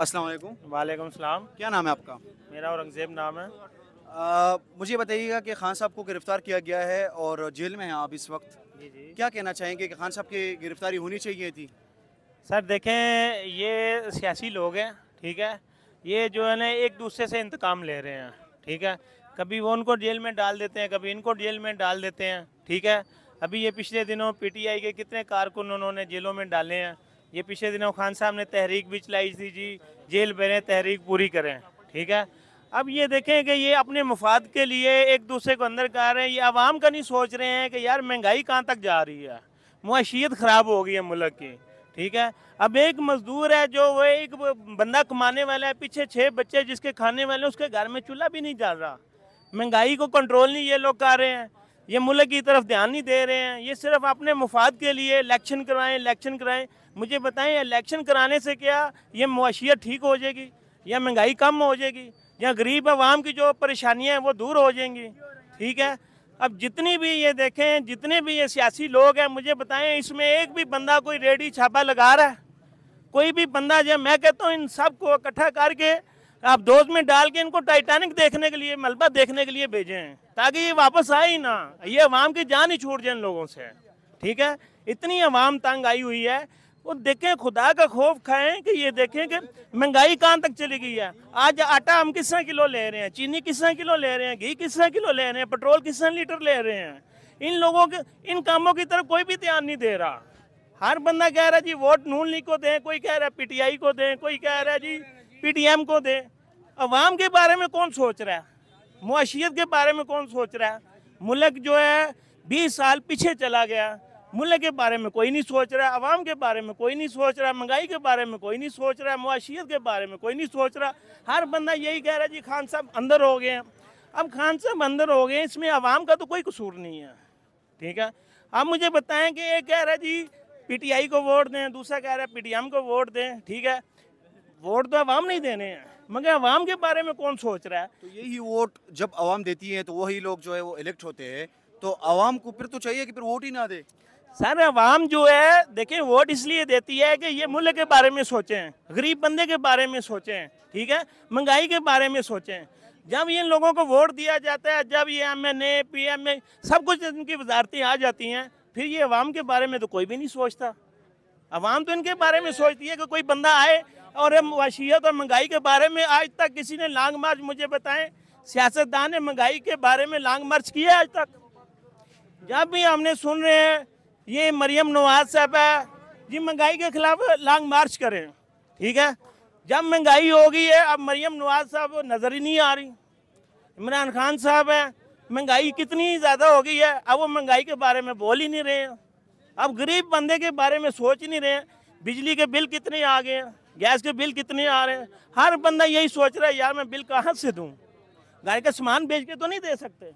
अस्सलाम वालेकुम। वालेकुम सलाम। क्या नाम है आपका? मेरा औरंगज़ेब नाम है। आ, मुझे बताइएगा कि खान साहब को गिरफ़्तार किया गया है और जेल में हैं आप इस वक्त। जी जी। क्या कहना चाहेंगे कि खान साहब की गिरफ्तारी होनी चाहिए थी? सर देखें ये सियासी लोग हैं ठीक है? ये जो है ना एक दूसरे से इंतकाम ले रहे हैं ठीक है? कभी वो उनको जेल में डाल देते हैं कभी इनको जेल में डाल देते हैं ठीक है? अभी ये पिछले दिनों पीटीआई के कितने कारकुन उन्होंने जेलों में डाले हैं ये पिछले दिनों खान साहब ने तहरीक भी चलाई थी जी, जेल भरें तहरीक पूरी करें, ठीक है? अब ये देखें कि ये अपने मफाद के लिए एक दूसरे को अंदर कर रहे हैं, ये आवाम का नहीं सोच रहे हैं कि यार महँगाई कहाँ तक जा रही है? मुआशियत ख़राब हो गई है मुल्क की, ठीक है? अब एक मजदूर है जो वो एक बंदा कमाने वाला है, पीछे छः बच्चे जिसके खाने वाले उसके घर में चूल्हा भी नहीं जल रहा। महँगाई को कंट्रोल नहीं ये लोग कर रहे हैं। ये मुल्क की तरफ़ ध्यान नहीं दे रहे हैं। ये सिर्फ़ अपने मुफाद के लिए इलेक्शन कराएँ इलेक्शन कराएँ। मुझे बताएँ, इलेक्शन कराने से क्या ये मुआशियत ठीक हो जाएगी? या महँगाई कम हो जाएगी? या गरीब आवाम की जो परेशानियाँ हैं, वो दूर हो जाएँगी? ठीक है? अब जितनी भी ये देखें, जितने भी ये सियासी लोग हैं, मुझे बताएँ, इसमें एक भी बंदा कोई रेडी छापा लगा रहा है। कोई भी बंदा जो मैं कहता हूँ इन सबको इकट्ठा करके आप दोस्त में डाल के इनको टाइटैनिक देखने के लिए, मलबा देखने के लिए भेजें, ताकि ये वापस आए ही ना। ये अवाम की जान ही छूट जाए लोगों से। ठीक है? इतनी अवाम तंग आई हुई है। वो देखें, खुदा का खौफ खाएँ कि ये देखें कि महँगाई कहाँ तक चली गई है। आज आटा हम किस किलो ले रहे हैं? चीनी किस किलो ले रहे हैं? घी किस किलो ले रहे हैं? पेट्रोल किस लीटर ले रहे हैं? इन लोगों के, इन कामों की तरफ़ कोई भी ध्यान नहीं दे रहा। हर बंदा कह रहा है, जी, वोट नून लीग को दें। कोई कह रहा है, पीटीआई को दें। कोई कह रहा है, जी पीटीएम को दें। अवाम के बारे में कौन सोच रहा है? मुआशियत के बारे में कौन सोच रहा है? मुल्क जो है, बीस साल पीछे चला गया। मुल्क के बारे में कोई नहीं सोच रहा, अवाम के बारे में कोई नहीं सोच रहा, महँगाई के बारे में कोई नहीं सोच रहा, मुआशियत के बारे में कोई नहीं सोच रहा। हर बंदा यही कह रहा है, जी खान साहब अंदर हो गए हैं। अब खान साहब अंदर हो गए इसमें अवाम का तो कोई कसूर नहीं है। ठीक है? अब मुझे बताएँ कि एक कह रहा है, जी, पीटीआई को वोट दें। दूसरा कह रहा है पीटीएम को वोट दें। ठीक है? वोट तो अवाम नहीं देने हैं। मगर अवाम के बारे में कौन सोच रहा है? तो यही वोट जब आवाम देती है तो वही लोग जो है वो इलेक्ट होते हैं। तो आवाम को फिर तो चाहिए कि फिर वोट ही ना दे। सर अवाम जो है देखिए वोट इसलिए देती है कि ये मुल्क के बारे में सोचें गरीब बंदे के बारे में सोचें ठीक है? महँगाई के बारे में सोचें। जब इन लोगों को वोट दिया जाता है जब ये M N A P M A सब कुछ इनकी वजारतें आ जाती हैं फिर ये अवाम के बारे में तो कोई भी नहीं सोचता। अवाम तो इनके बारे में सोचती है कि कोई बंदा आए और वशीयत और महँगाई के बारे में आज तक किसी ने लॉन्ग मार्च मुझे बताएँ, सियासतदान ने महँगाई के बारे में लॉन्ग मार्च किया आज तक? जब भी हमने सुन रहे हैं, ये मरियम नवाज़ साहब है, जी महँगाई के खिलाफ लॉन्ग मार्च करें। ठीक है? जब महँगाई हो गई है, अब मरियम नवाज़ साहब नज़र ही नहीं आ रही। इमरान खान साहब है, महँगाई कितनी ज़्यादा हो गई है, अब वो महँगाई के बारे में बोल ही नहीं रहे हैं। अब गरीब बंदे के बारे में सोच ही नहीं रहे हैं, बिजली के बिल कितने आ गए हैं। गैस के बिल कितने आ रहे हैं? हर बंदा यही सोच रहा है, यार, मैं बिल कहाँ से दूँ? गाय का सामान बेच के तो नहीं दे सकते।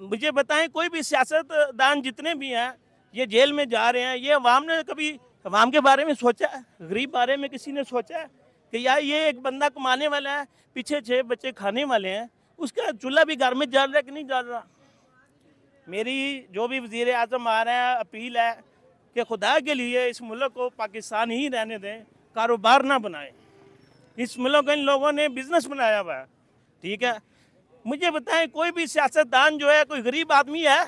मुझे बताएँ, कोई भी सियासतदान जितने भी हैं, ये जेल में जा रहे हैं, ये अवाम ने कभी अवाम के बारे में सोचा है? गरीब बारे में किसी ने सोचा है कि यार, ये एक बंदा कमाने वाला है, पीछे छः बच्चे खाने वाले हैं, उसका चूल्हा भी घर में जल रहा है कि नहीं जल रहा? मेरी जो भी वज़ीर अजम आ रहे हैं, अपील है कि खुदा के लिए इस मुल्क को पाकिस्तान ही रहने दें। कारोबार ना बनाए। इस मुल्क इन लोगों ने बिज़नेस बनाया हुआ है। ठीक है? मुझे बताएँ कोई भी सियासतदान जो है कोई गरीब आदमी है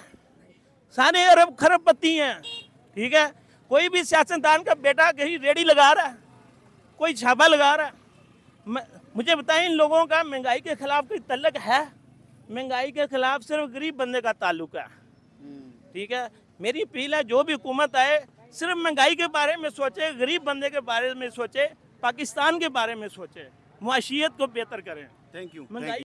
सारे अरब खरब पत्ती हैं। ठीक है? कोई भी सियासतदान का बेटा कहीं रेडी लगा रहा है कोई छापा लगा रहा है। मुझे बताएँ इन लोगों का महँगाई के खिलाफ कोई तलक है? महँगाई के खिलाफ सिर्फ़ गरीब बंदे का ताल्लुक है। ठीक है? मेरी अपील है जो भी हुकूमत आए सिर्फ़ महँगाई के बारे में सोचे गरीब बंदे के बारे में सोचे पाकिस्तान के बारे में सोचे मुआशियत को बेहतर करें। थैंक यू महँगाई